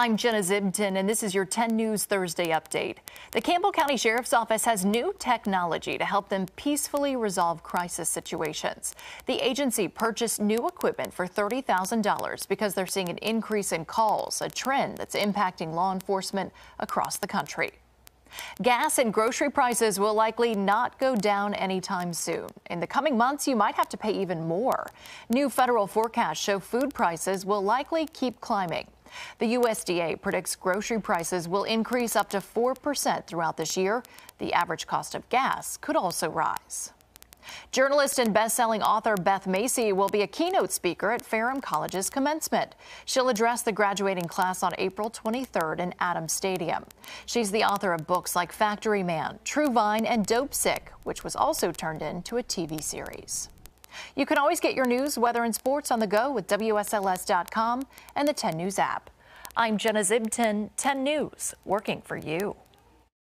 I'm Jenna Zibton, and this is your 10 News Thursday update. The Campbell County Sheriff's Office has new technology to help them peacefully resolve crisis situations. The agency purchased new equipment for $30,000 because they're seeing an increase in calls, a trend that's impacting law enforcement across the country. Gas and grocery prices will likely not go down anytime soon. In the coming months, you might have to pay even more. New federal forecasts show food prices will likely keep climbing. The USDA predicts grocery prices will increase up to 4% throughout this year. The average cost of gas could also rise. Journalist and best-selling author Beth Macy will be a keynote speaker at Ferrum College's commencement. She'll address the graduating class on April 23rd in Adams Stadium. She's the author of books like Factory Man, True Vine, and Dopesick, which was also turned into a TV series. You can always get your news, weather, and sports on the go with WSLS.com and the 10 News app. I'm Jenna Zibton, 10 News, working for you.